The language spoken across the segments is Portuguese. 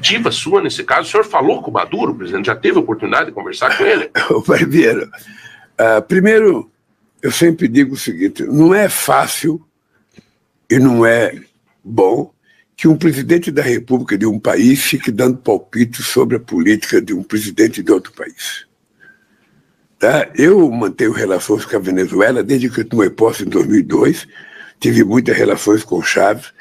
positiva sua nesse caso? O senhor falou com o Maduro, presidente? Já teve a oportunidade de conversar com ele? Barbeiro, uh, primeiro, eu sempre digo o seguinte: não é fácil e não é bom que um presidente da República de um país fique dando palpites sobre a política de um presidente de outro país. Tá? Eu mantenho relações com a Venezuela desde que eu tomei posse em 2002. Tive muitas relações com Chávez.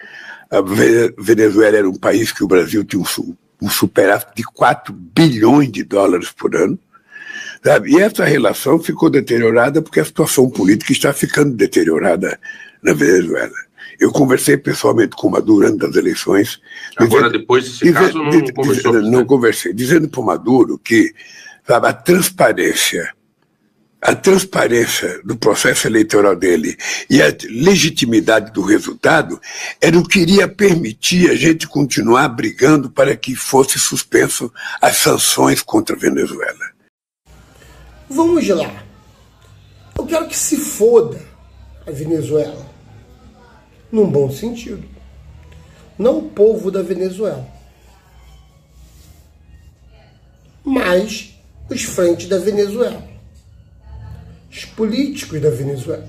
A Venezuela era um país que o Brasil tinha um, um superávit de 4 bilhões de dólares por ano. Sabe? E essa relação ficou deteriorada porque a situação política está ficando deteriorada na Venezuela. Eu conversei pessoalmente com o Maduro antes das eleições. Agora, dizendo, depois desse dizendo, caso, não conversou? Não conversei. Dizendo para o Maduro que sabe, a transparência a transparência do processo eleitoral dele e a legitimidade do resultado era o que iria permitir a gente continuar brigando para que fosse suspenso as sanções contra a Venezuela. Vamos lá. Eu quero que se foda a Venezuela. Num bom sentido. Não o povo da Venezuela. Mas os frentes da Venezuela políticos da Venezuela.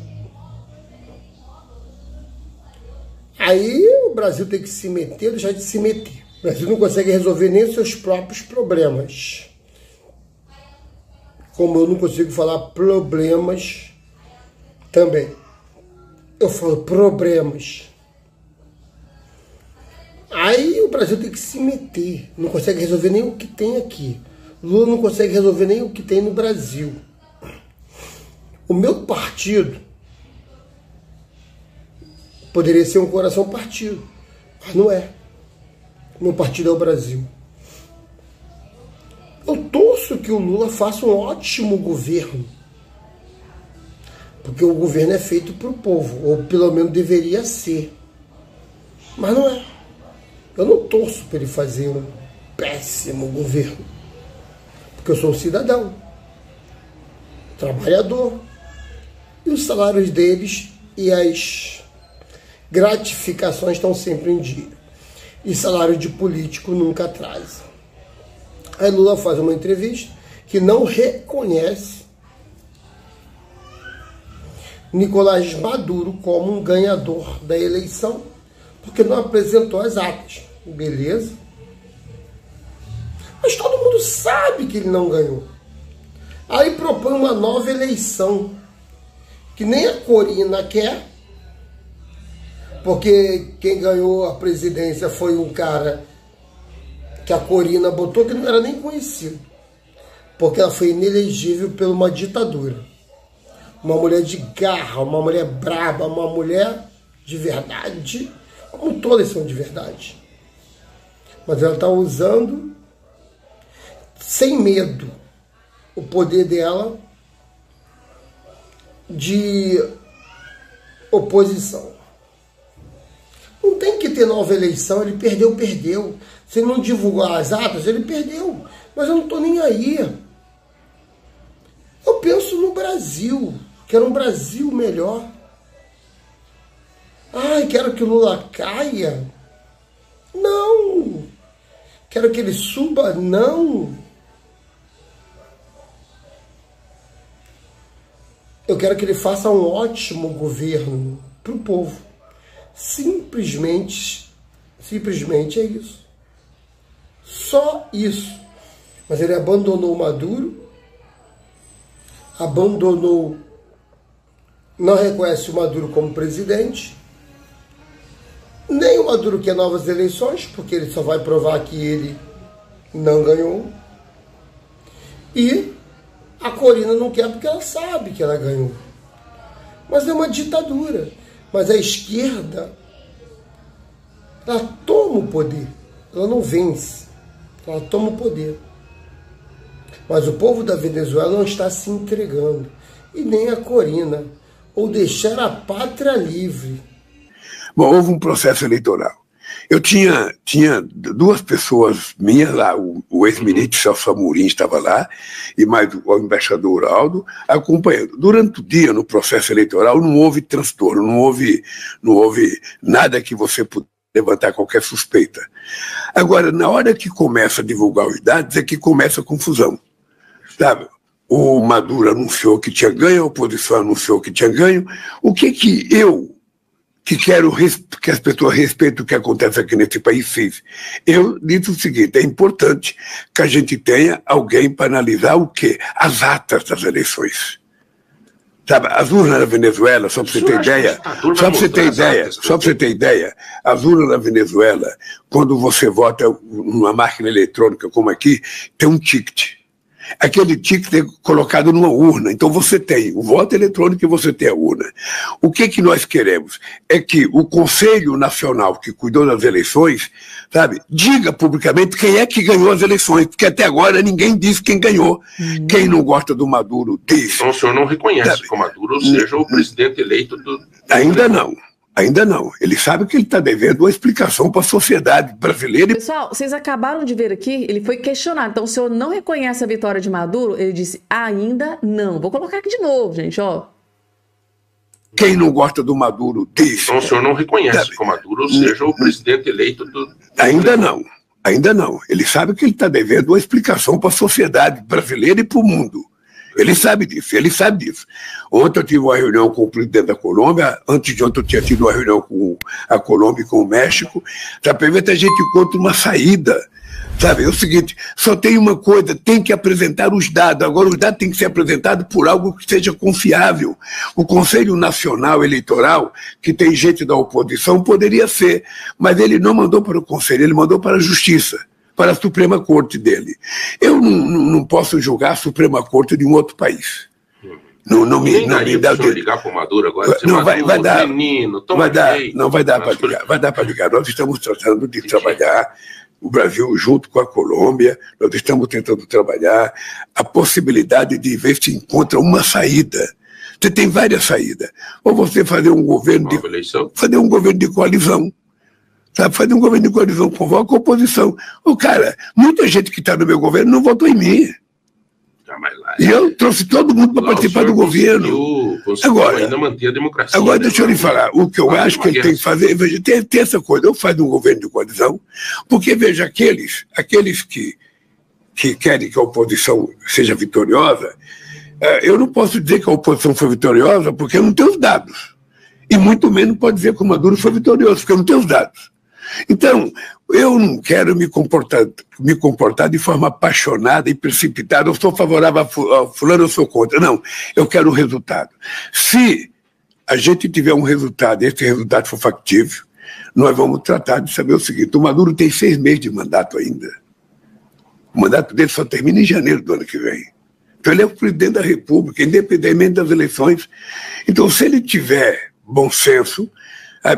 Aí o Brasil tem que se meter, deixar de se meter. O Brasil não consegue resolver nem os seus próprios problemas. Como eu não consigo falar problemas também. Eu falo problemas. Aí o Brasil tem que se meter. Não consegue resolver nem o que tem aqui. Lula não consegue resolver nem o que tem no Brasil. O meu partido poderia ser um coração partido, mas não é. Meu partido é o Brasil. Eu torço que o Lula faça um ótimo governo. Porque o governo é feito para o povo, ou pelo menos deveria ser. Mas não é. Eu não torço para ele fazer um péssimo governo. Porque eu sou um cidadão, trabalhador, e os salários deles e as gratificações estão sempre em dia. E salário de político nunca atrasa. Aí Lula faz uma entrevista que não reconhece Nicolás Maduro como um ganhador da eleição, porque não apresentou as atas. Beleza? Mas todo mundo sabe que ele não ganhou. Aí propõe uma nova eleição que nem a Corina quer, porque quem ganhou a presidência foi um cara que a Corina botou que não era nem conhecido, porque ela foi inelegível por uma ditadura. Uma mulher de garra, uma mulher braba, uma mulher de verdade, como todas são de verdade. Mas ela está usando sem medo o poder dela de oposição. Não tem que ter nova eleição, ele perdeu, perdeu. Se não divulgar as atas, ele perdeu. Mas eu não estou nem aí. Eu penso no Brasil, quero um Brasil melhor. Ai, quero que o Lula caia. Não. Quero que ele suba. Não. Eu quero que ele faça um ótimo governo para o povo. Simplesmente, simplesmente é isso. Só isso. Mas ele abandonou Maduro, abandonou, não reconhece o Maduro como presidente, nem o Maduro quer novas eleições, porque ele só vai provar que ele não ganhou. E a Corina não quer porque ela sabe que ela ganhou. Mas é uma ditadura. Mas a esquerda, ela toma o poder. Ela não vence. Ela toma o poder. Mas o povo da Venezuela não está se entregando. E nem a Corina. Ou deixar a pátria livre. Bom, houve um processo eleitoral. Eu tinha, tinha duas pessoas minhas lá, o, o ex-ministro Celso Amorim estava lá, e mais o, o embaixador Aldo, acompanhando. Durante o dia, no processo eleitoral, não houve transtorno, não houve, não houve nada que você levantar qualquer suspeita. Agora, na hora que começa a divulgar os dados, é que começa a confusão. Sabe? O Maduro anunciou que tinha ganho, a oposição anunciou que tinha ganho. O que que eu, que quero que as pessoas respeitem o que acontece aqui nesse país, fiz? Eu disse o seguinte: é importante que a gente tenha alguém para analisar o quê? As atas das eleições. Sabe, as urnas na Venezuela, só para você ter ideia, só para você ter ideia, só para você ter ideia, as urnas na Venezuela, quando você vota numa máquina eletrônica como aqui, tem um ticket aquele ticket é colocado numa urna. Então você tem o voto eletrônico e você tem a urna. O que, que nós queremos? É que o Conselho Nacional que cuidou das eleições, sabe, diga publicamente quem é que ganhou as eleições, porque até agora ninguém disse quem ganhou. Uhum. Quem não gosta do Maduro diz. Então o senhor não reconhece sabe? que o Maduro seja o presidente eleito do. Ainda não. Ainda não. Ele sabe que ele está devendo uma explicação para a sociedade brasileira. Pessoal, vocês acabaram de ver aqui, ele foi questionado. Então, o senhor não reconhece a vitória de Maduro? Ele disse, ainda não. Vou colocar aqui de novo, gente, ó. Quem não gosta do Maduro diz. Então, o senhor não reconhece que o Maduro seja o presidente eleito do. Ainda não. Ainda não. Ele sabe que ele está devendo uma explicação para a sociedade brasileira e para o mundo. Ele sabe disso, ele sabe disso. Ontem eu tive uma reunião com o presidente da Colômbia, antes de ontem eu tinha tido uma reunião com a Colômbia e com o México, ver se a gente encontra uma saída. Sabe, é o seguinte, só tem uma coisa, tem que apresentar os dados. Agora, os dados têm que ser apresentados por algo que seja confiável. O Conselho Nacional Eleitoral, que tem gente da oposição, poderia ser, mas ele não mandou para o Conselho, ele mandou para a Justiça para a Suprema Corte dele. Eu não, não, posso julgar a Suprema Corte de um outro país. Não, não me, não me dá o ligar para o Maduro agora. Não, vai, vai dar. Menino, vai dar, não vai dar para ligar. Vai dar para ligar. Nós estamos tratando de trabalhar o Brasil junto com a Colômbia, nós estamos tentando trabalhar a possibilidade de ver se encontra uma saída. Você tem várias saídas. Ou você fazer um governo de fazer um governo de coalizão. Sabe, fazer um governo de coalizão, convoca a oposição. O cara, muita gente que está no meu governo não votou em mim. Lá, e eu trouxe todo mundo para participar do governo. agora, ainda manter a democracia. Agora, né? deixa eu lhe falar. O que eu acho que ele tem que fazer, veja, tem, tem essa coisa. Eu faço um governo de coalizão, porque, veja, aqueles, aqueles que, que querem que a oposição seja vitoriosa, eh, eu não posso dizer que a oposição foi vitoriosa porque eu não tenho os dados. E muito menos pode dizer que o Maduro foi vitorioso, porque eu não tenho os dados. Então, eu não quero me comportar, me comportar de forma apaixonada e precipitada. Eu sou favorável a fulano, eu sou contra. Não, eu quero o resultado. Se a gente tiver um resultado, esse resultado for factível, nós vamos tratar de saber o seguinte: o Maduro tem seis meses de mandato ainda. O mandato dele só termina em janeiro do ano que vem. Então ele é o presidente da República, independentemente das eleições. Então, se ele tiver bom senso,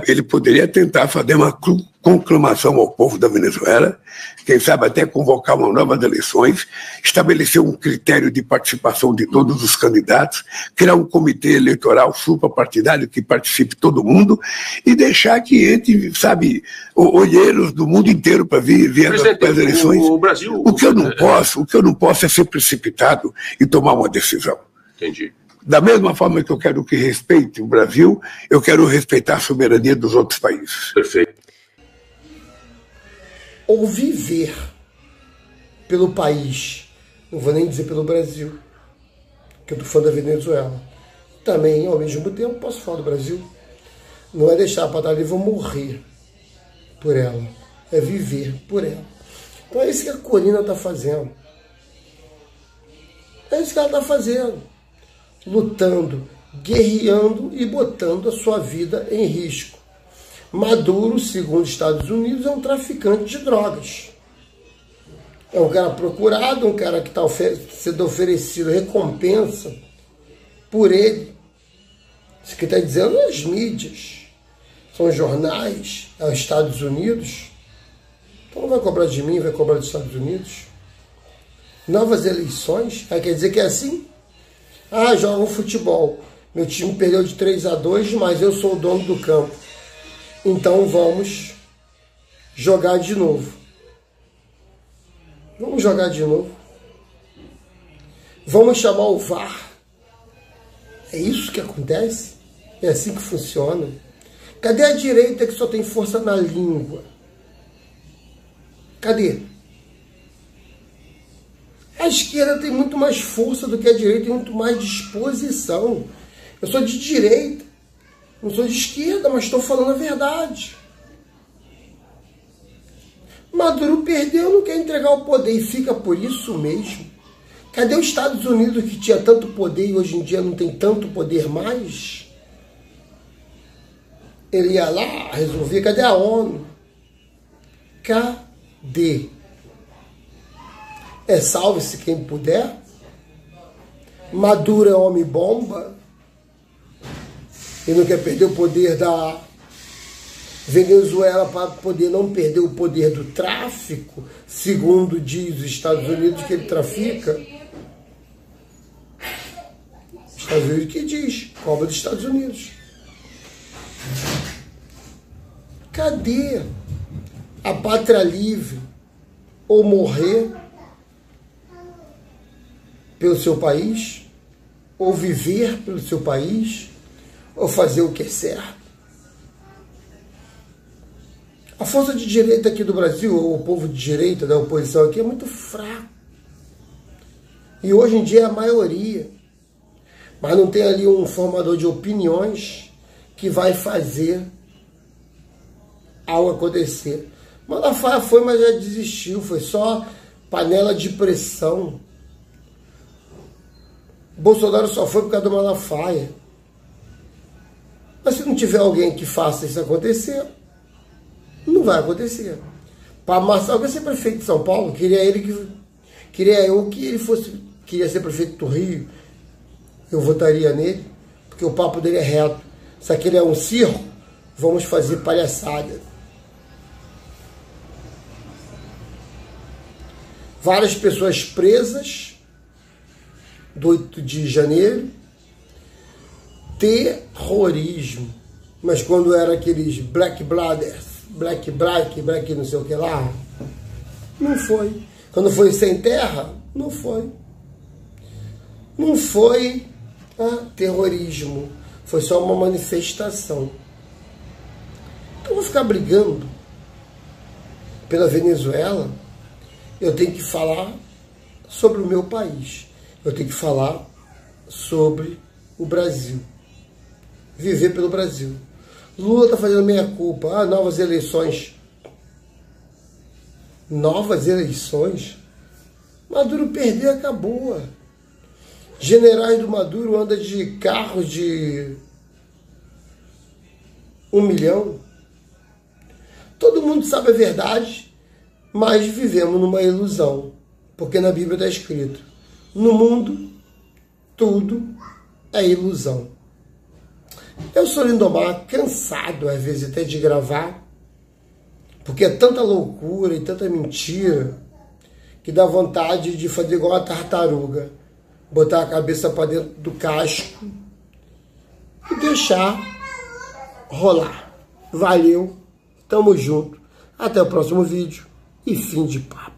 ele poderia tentar fazer uma conclamação ao povo da Venezuela, quem sabe até convocar uma nova eleições, estabelecer um critério de participação de todos os candidatos, criar um comitê eleitoral suprapartidário que participe todo mundo e deixar que entre, sabe, olheiros do mundo inteiro para vir, vir as, as eleições. O, o, Brasil, o que eu não posso, o que eu não posso é ser precipitado e tomar uma decisão. Entendi. Da mesma forma que eu quero que respeite o Brasil, eu quero respeitar a soberania dos outros países. Perfeito. Ou viver pelo país, não vou nem dizer pelo Brasil, que eu tô fã da Venezuela. Também, ao mesmo tempo, posso falar do Brasil. Não é deixar para estar livre, morrer por ela. É viver por ela. Então é isso que a Corina está fazendo. É isso que ela está fazendo lutando, guerreando e botando a sua vida em risco. Maduro, segundo os Estados Unidos, é um traficante de drogas. É um cara procurado, um cara que está sendo oferecido recompensa por ele. Isso que está dizendo é as mídias. São os jornais, é os Estados Unidos. Então não vai cobrar de mim, vai cobrar dos Estados Unidos. Novas eleições, quer dizer que é assim? Ah, jogo futebol. Meu time perdeu de 3 a 2, mas eu sou o dono do campo. Então vamos jogar de novo. Vamos jogar de novo. Vamos chamar o VAR. É isso que acontece? É assim que funciona. Cadê a direita que só tem força na língua? Cadê? A esquerda tem muito mais força do que a direita, tem muito mais disposição. Eu sou de direita, não sou de esquerda, mas estou falando a verdade. Maduro perdeu, não quer entregar o poder e fica por isso mesmo. Cadê os Estados Unidos que tinha tanto poder e hoje em dia não tem tanto poder mais? Ele ia lá resolver. Cadê a ONU? Cadê? É salve-se quem puder? Maduro é homem-bomba? E não quer perder o poder da Venezuela para poder não perder o poder do tráfico, segundo diz os Estados Unidos que ele trafica. Estados Unidos que diz, cobra dos Estados Unidos. Cadê a pátria livre ou morrer pelo seu país, ou viver pelo seu país, ou fazer o que é certo? A força de direita aqui do Brasil, ou o povo de direita da oposição aqui, é muito fraco. E hoje em dia é a maioria. Mas não tem ali um formador de opiniões que vai fazer algo acontecer. Malafaia foi, mas já desistiu. Foi só panela de pressão. Bolsonaro só foi por causa do Malafaia. Mas se não tiver alguém que faça isso acontecer, não vai acontecer. Para Marcelo quer ser prefeito de São Paulo, queria ele que. Queria eu que ele fosse. Queria ser prefeito do Rio. Eu votaria nele, porque o papo dele é reto. Se aquele é um circo, vamos fazer palhaçada. Várias pessoas presas do 8 de janeiro. Terrorismo. Mas quando era aqueles Black Bladders, Black Black, Black não sei o que lá. Não foi. Quando foi sem terra, não foi. Não foi ah, terrorismo. Foi só uma manifestação. Então vou ficar brigando pela Venezuela. Eu tenho que falar sobre o meu país. Eu tenho que falar sobre o Brasil. Viver pelo Brasil. Lula está fazendo meia culpa. Ah, novas eleições. Novas eleições? Maduro perdeu, acabou. Generais do Maduro andam de carros de um milhão. Todo mundo sabe a verdade, mas vivemos numa ilusão. Porque na Bíblia está escrito: no mundo, tudo é ilusão. Eu sou Lindomar, cansado às vezes até de gravar, porque é tanta loucura e tanta mentira que dá vontade de fazer igual a tartaruga, botar a cabeça para dentro do casco e deixar rolar. Valeu, tamo junto, até o próximo vídeo e fim de papo.